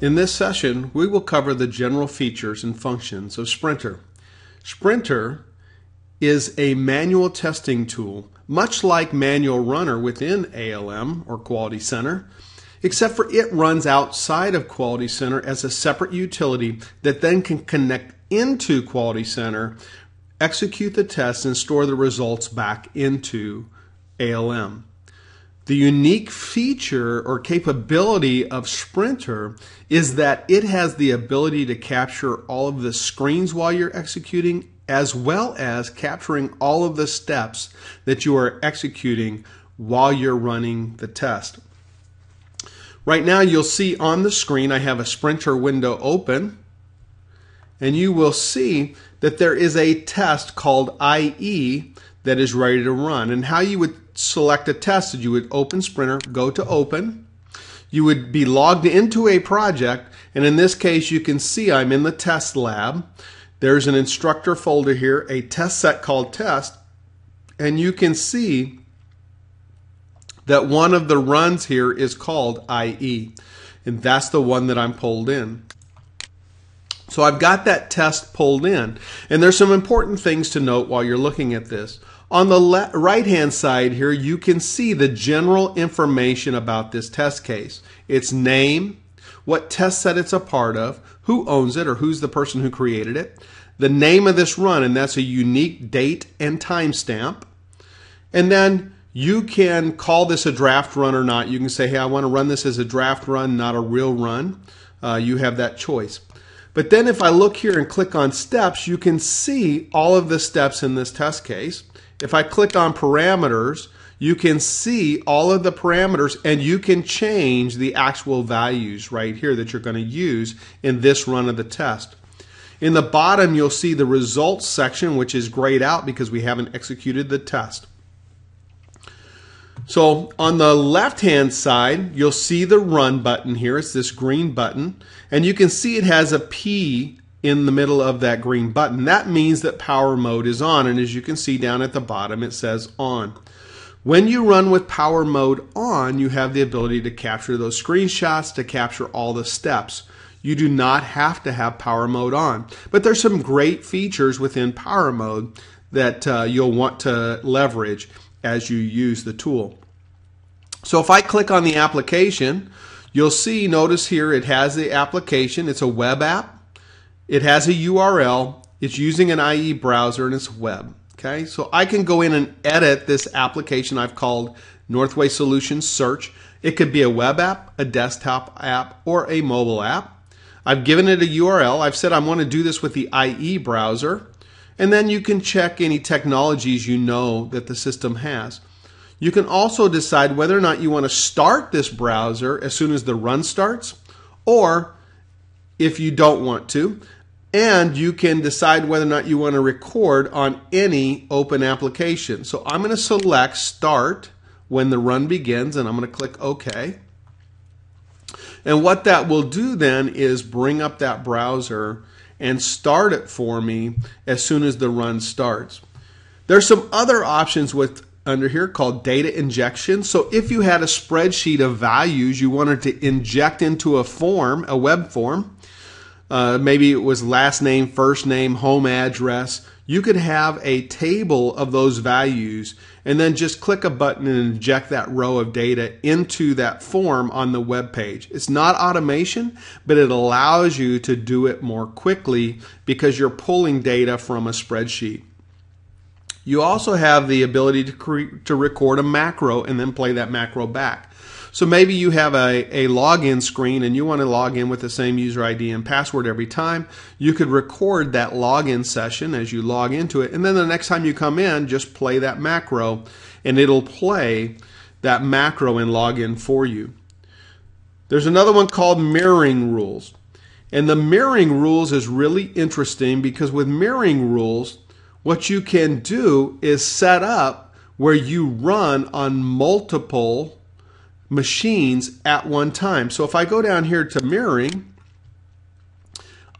In this session, we will cover the general features and functions of Sprinter. Sprinter is a manual testing tool, much like Manual Runner within ALM or Quality Center, except for it runs outside of Quality Center as a separate utility that then can connect into Quality Center, execute the test, and store the results back into ALM. The unique feature or capability of Sprinter is that it has the ability to capture all of the screens while you're executing, as well as capturing all of the steps that you are executing while you're running the test. Right now, you'll see on the screen I have a Sprinter window open, and you will see that there is a test called IE that is ready to run. And how you would select a test is you would open Sprinter, go to open. You would be logged into a project, and in this case, you can see I'm in the test lab. There's an instructor folder here, a test set called test, and you can see that one of the runs here is called IE, and that's the one that I'm pulled in. So I've got that test pulled in, and there's some important things to note while you're looking at this. On the le- right hand side here, you can see the general information about this test case its name, what test set it's a part of, who owns it or who's the person who created it, the name of this run, and that's a unique date and timestamp. And then you can call this a draft run or not. You can say, hey, I want to run this as a draft run, not a real run. Uh, you have that choice. But then if I look here and click on steps, you can see all of the steps in this test case. If I click on parameters, you can see all of the parameters and you can change the actual values right here that you're going to use in this run of the test. In the bottom, you'll see the results section, which is grayed out because we haven't executed the test. So on the left hand side, you'll see the run button here. It's this green button. And you can see it has a P in the middle of that green button. That means that power mode is on. And as you can see down at the bottom, it says on. When you run with power mode on, you have the ability to capture those screenshots, to capture all the steps. You do not have to have power mode on. But there's some great features within power mode that uh, you'll want to leverage as you use the tool. So if I click on the application, you'll see, notice here, it has the application. It's a web app. It has a URL. It's using an IE browser and it's web. Okay, so I can go in and edit this application I've called Northway Solutions Search. It could be a web app, a desktop app, or a mobile app. I've given it a URL. I've said I want to do this with the IE browser. And then you can check any technologies you know that the system has. You can also decide whether or not you want to start this browser as soon as the run starts, or if you don't want to, and you can decide whether or not you want to record on any open application. So I'm going to select start when the run begins and I'm going to click OK. And what that will do then is bring up that browser and start it for me as soon as the run starts. There's some other options with under here called data injection. So if you had a spreadsheet of values you wanted to inject into a form, a web form, uh, maybe it was last name, first name, home address. You could have a table of those values and then just click a button and inject that row of data into that form on the web page. It's not automation, but it allows you to do it more quickly because you're pulling data from a spreadsheet. You also have the ability to, to record a macro and then play that macro back. So maybe you have a, a login screen and you want to log in with the same user ID and password every time. You could record that login session as you log into it. And then the next time you come in, just play that macro and it'll play that macro and login for you. There's another one called mirroring rules. And the mirroring rules is really interesting because with mirroring rules, what you can do is set up where you run on multiple machines at one time. So if I go down here to mirroring,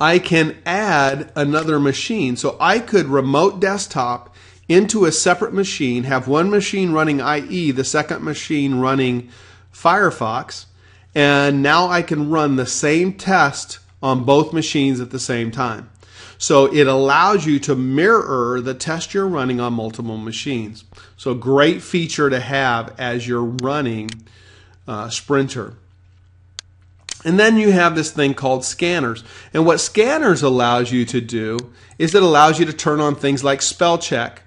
I can add another machine. So I could remote desktop into a separate machine, have one machine running IE, the second machine running Firefox, And now I can run the same test on both machines at the same time. So it allows you to mirror the test you're running on multiple machines. So great feature to have as you're running uh, Sprinter. And then you have this thing called scanners. And what scanners allows you to do is it allows you to turn on things like spell check,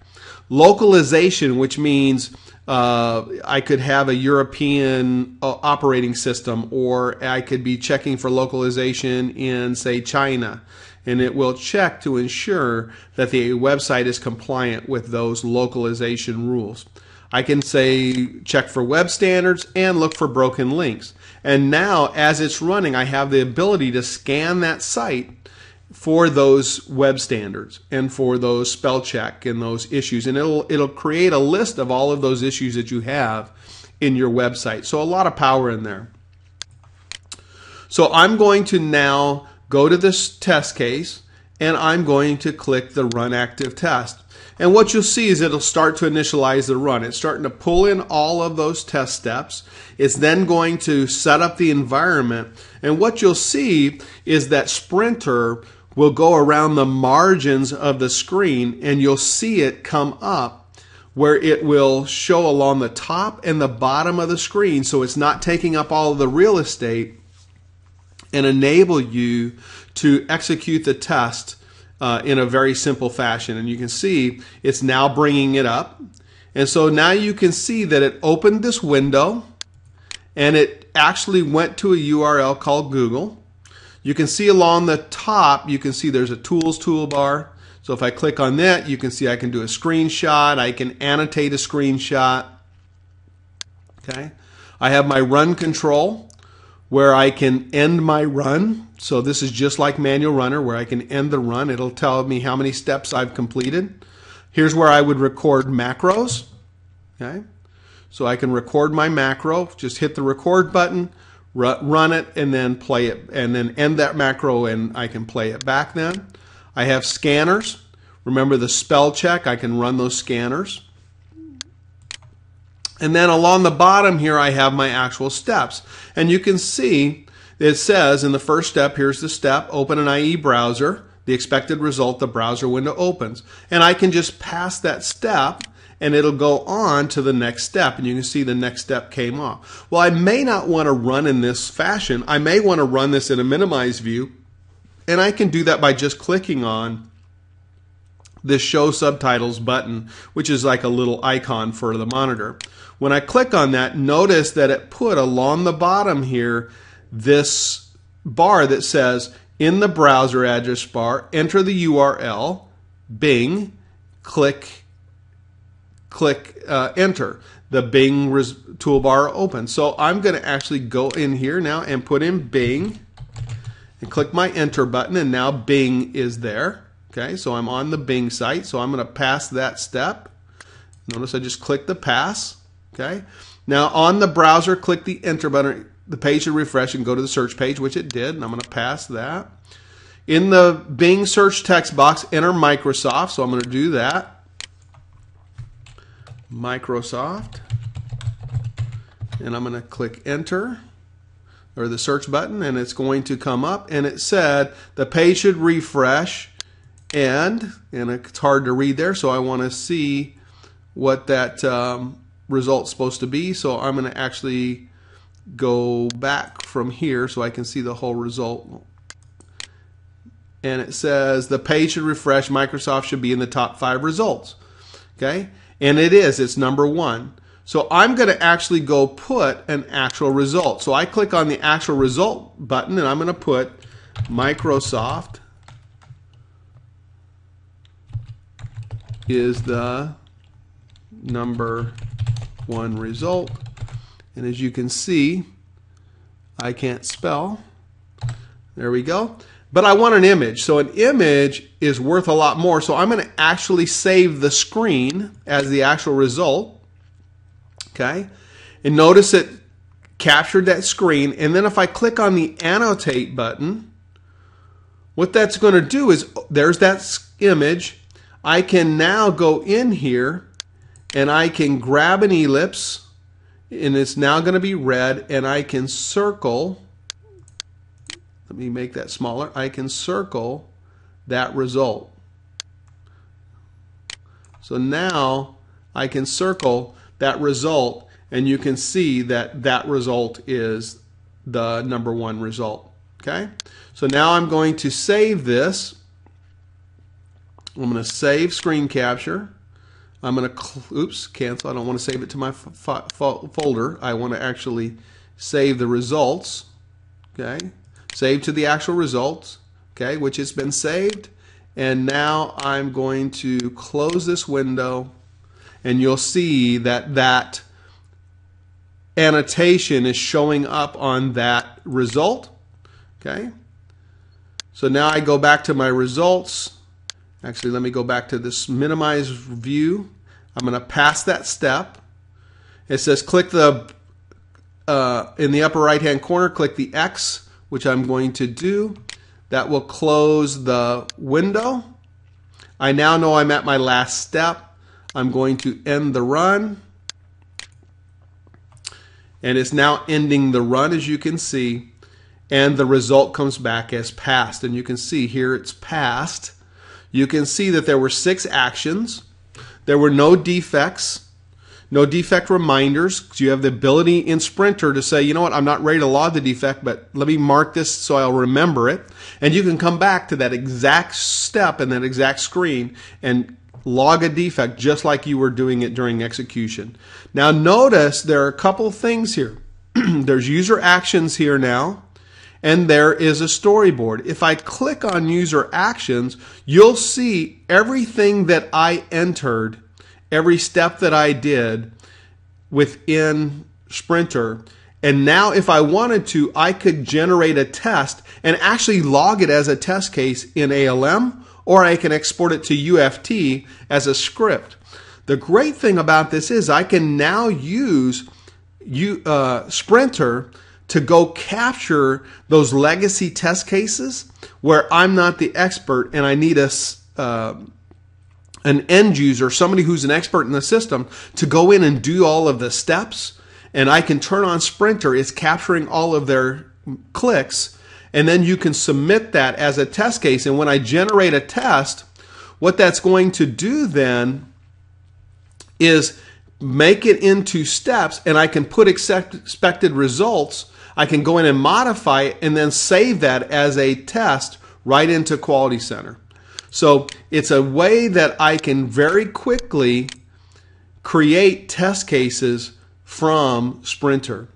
localization, which means uh, I could have a European uh, operating system, or I could be checking for localization in, say, China and it will check to ensure that the website is compliant with those localization rules. I can say check for web standards and look for broken links. And now, as it's running, I have the ability to scan that site for those web standards and for those spell check and those issues. And it'll, it'll create a list of all of those issues that you have in your website. So a lot of power in there. So I'm going to now go to this test case and I'm going to click the run active test. And what you'll see is it'll start to initialize the run. It's starting to pull in all of those test steps. It's then going to set up the environment. And what you'll see is that Sprinter will go around the margins of the screen and you'll see it come up where it will show along the top and the bottom of the screen so it's not taking up all of the real estate and enable you to execute the test uh, in a very simple fashion. And you can see it's now bringing it up. And so now you can see that it opened this window and it actually went to a URL called Google. You can see along the top, you can see there's a tools toolbar. So if I click on that, you can see I can do a screenshot. I can annotate a screenshot. Okay. I have my run control where I can end my run. So this is just like Manual Runner where I can end the run. It'll tell me how many steps I've completed. Here's where I would record macros. Okay. So I can record my macro, just hit the record button, run it, and then play it, and then end that macro, and I can play it back then. I have scanners. Remember the spell check, I can run those scanners. And then along the bottom here, I have my actual steps. And you can see it says in the first step, here's the step, open an IE browser. The expected result, the browser window opens. And I can just pass that step and it'll go on to the next step. And you can see the next step came off. Well, I may not want to run in this fashion. I may want to run this in a minimized view. And I can do that by just clicking on this show subtitles button, which is like a little icon for the monitor. When I click on that, notice that it put along the bottom here this bar that says in the browser address bar, enter the URL, Bing, click, click uh, enter. The Bing toolbar opens. So I'm going to actually go in here now and put in Bing and click my enter button and now Bing is there. Okay, so I'm on the Bing site, so I'm going to pass that step. Notice I just click the pass. Okay. Now on the browser, click the enter button. The page should refresh and go to the search page, which it did, and I'm going to pass that. In the Bing search text box, enter Microsoft, so I'm going to do that. Microsoft. And I'm going to click enter or the search button and it's going to come up and it said the page should refresh and and it's hard to read there so I want to see what that um, result's supposed to be. So I'm going to actually go back from here so I can see the whole result. And it says the page should refresh. Microsoft should be in the top five results. Okay. And it is. It's number one. So I'm going to actually go put an actual result. So I click on the actual result button and I'm going to put Microsoft is the number one result. And as you can see, I can't spell. There we go. But I want an image. So an image is worth a lot more. So I'm going to actually save the screen as the actual result. Okay. And notice it captured that screen. And then if I click on the annotate button, what that's going to do is there's that image. I can now go in here and I can grab an ellipse and it's now going to be red and I can circle let me make that smaller I can circle that result. So now I can circle that result and you can see that that result is the number one result okay? So now I'm going to save this. I'm going to save screen capture I'm going to, oops, cancel. I don't want to save it to my folder. I want to actually save the results. Okay, save to the actual results. Okay, which has been saved. And now I'm going to close this window and you'll see that that annotation is showing up on that result. Okay, so now I go back to my results Actually, let me go back to this minimize view. I'm going to pass that step. It says click the, uh, in the upper right hand corner, click the X, which I'm going to do. That will close the window. I now know I'm at my last step. I'm going to end the run. And it's now ending the run as you can see. And the result comes back as passed. And you can see here it's passed you can see that there were six actions. There were no defects, no defect reminders. You have the ability in Sprinter to say, you know what, I'm not ready to log the defect, but let me mark this so I'll remember it. And you can come back to that exact step and that exact screen and log a defect just like you were doing it during execution. Now notice there are a couple things here. There's user actions here now and there is a storyboard. If I click on user actions, you'll see everything that I entered, every step that I did within Sprinter. And now if I wanted to, I could generate a test and actually log it as a test case in ALM, or I can export it to UFT as a script. The great thing about this is I can now use uh, Sprinter to go capture those legacy test cases where I'm not the expert and I need a uh, an end user, somebody who's an expert in the system, to go in and do all of the steps. And I can turn on Sprinter, it's capturing all of their clicks, and then you can submit that as a test case. And when I generate a test, what that's going to do then is make it into steps, and I can put expected results I can go in and modify it and then save that as a test right into Quality Center. So it's a way that I can very quickly create test cases from Sprinter.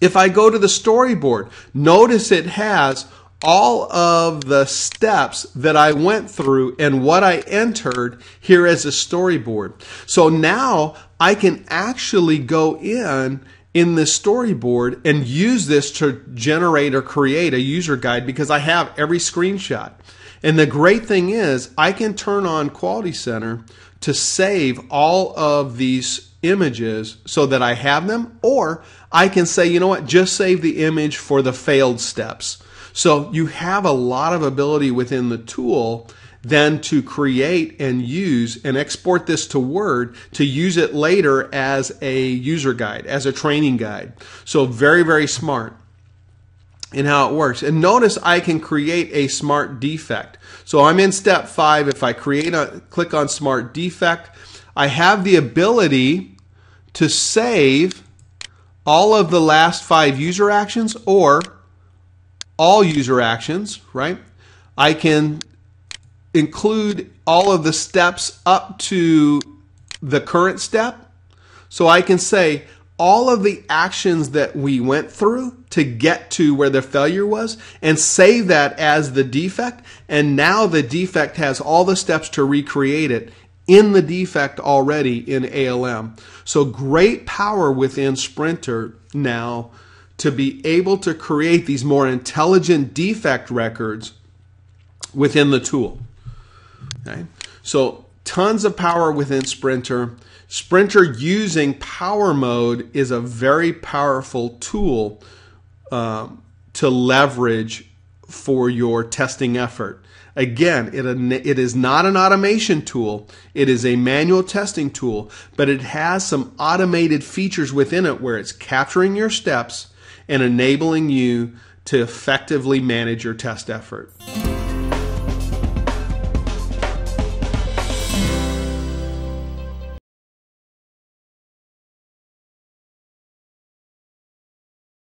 If I go to the storyboard, notice it has all of the steps that I went through and what I entered here as a storyboard. So now I can actually go in in this storyboard and use this to generate or create a user guide because I have every screenshot. And the great thing is I can turn on Quality Center to save all of these images so that I have them or I can say, you know what, just save the image for the failed steps. So you have a lot of ability within the tool than to create and use and export this to Word to use it later as a user guide, as a training guide. So very, very smart in how it works. And notice I can create a smart defect. So I'm in step five. If I create a click on smart defect, I have the ability to save all of the last five user actions or all user actions, right? I can include all of the steps up to the current step. So I can say all of the actions that we went through to get to where the failure was and save that as the defect. And now the defect has all the steps to recreate it in the defect already in ALM. So great power within Sprinter now to be able to create these more intelligent defect records within the tool. So tons of power within Sprinter. Sprinter using power mode is a very powerful tool um, to leverage for your testing effort. Again, it, it is not an automation tool. It is a manual testing tool, but it has some automated features within it where it's capturing your steps and enabling you to effectively manage your test effort.